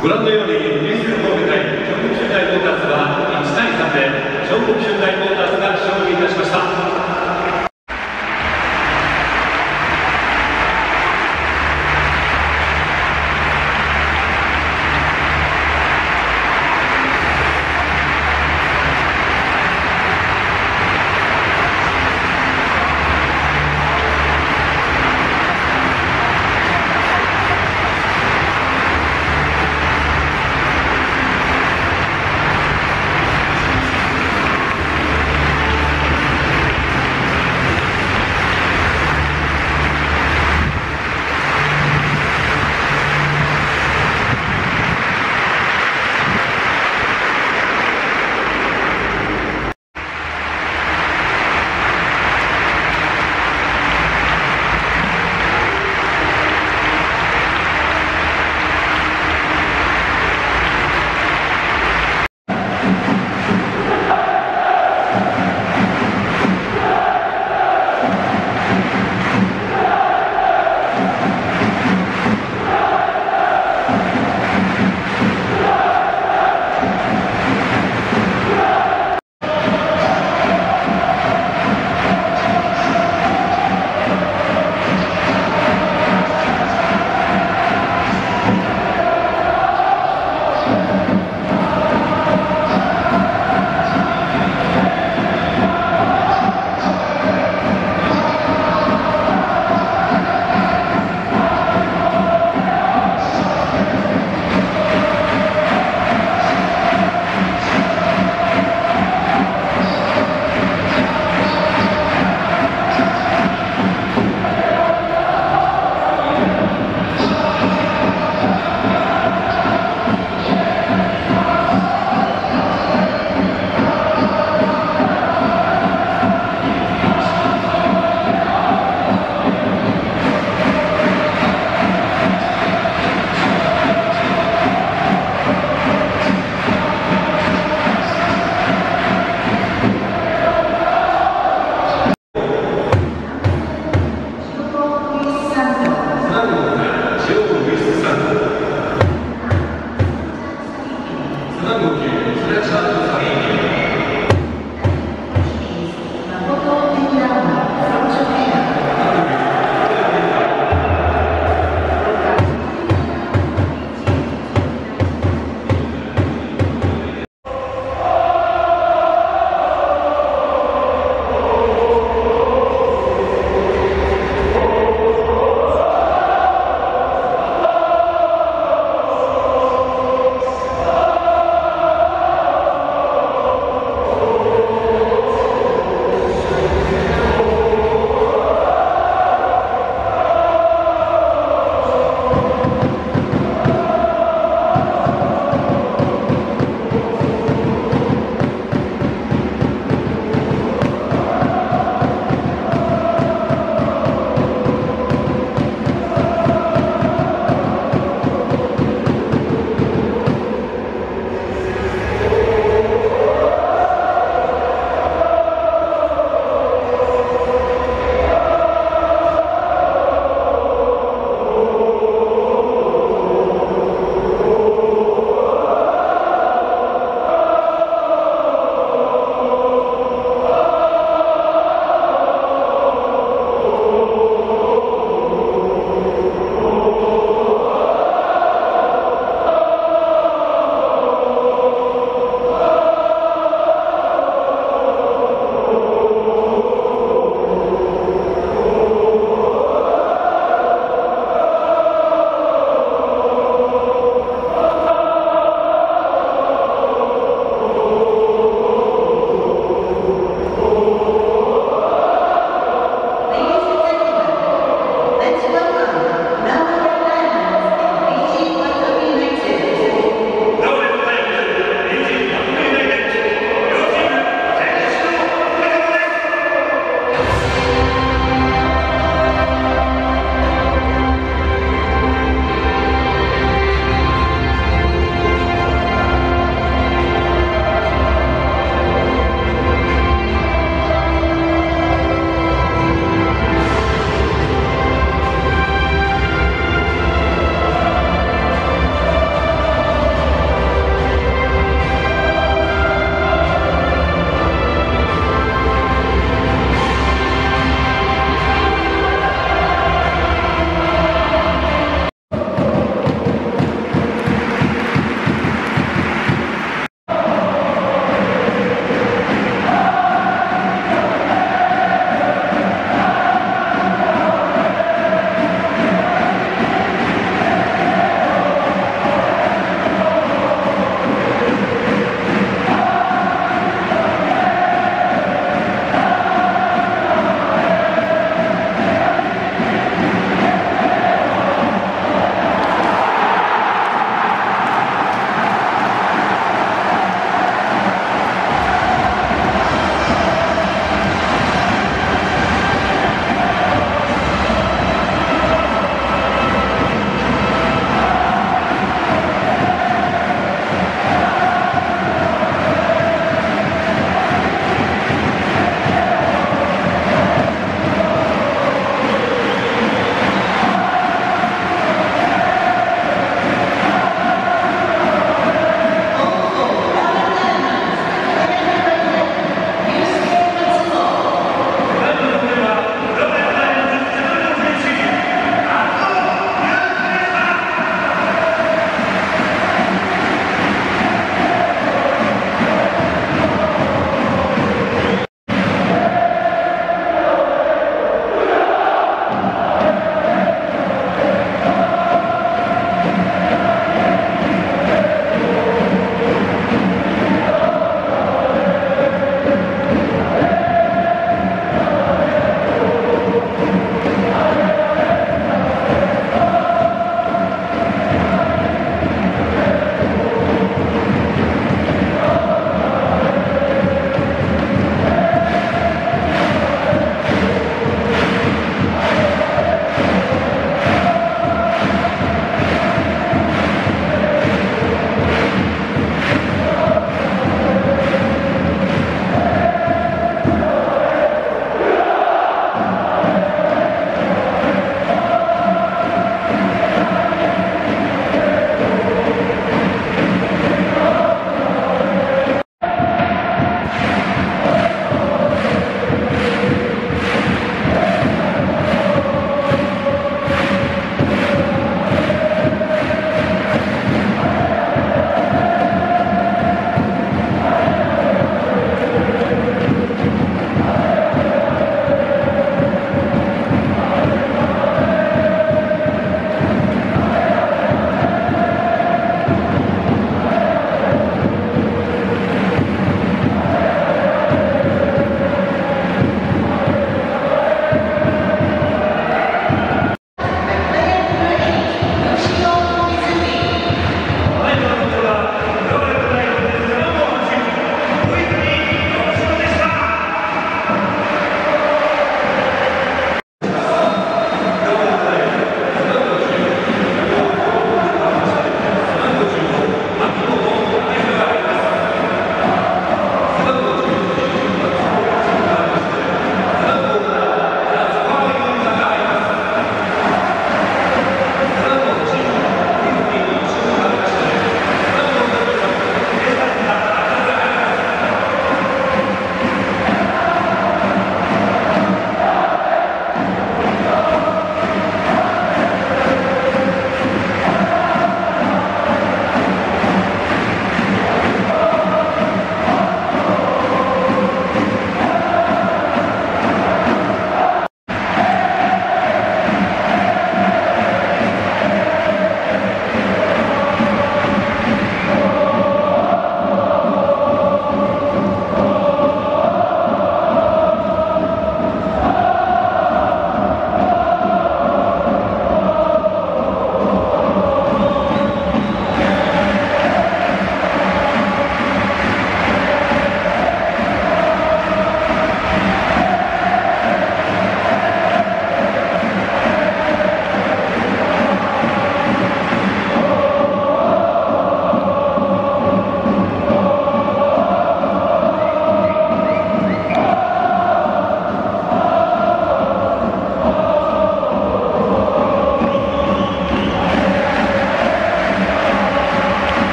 ご覧のように、琉球神戸対京北中大ボーターズは1対3で、中国集大ボーターズが勝利いたしました。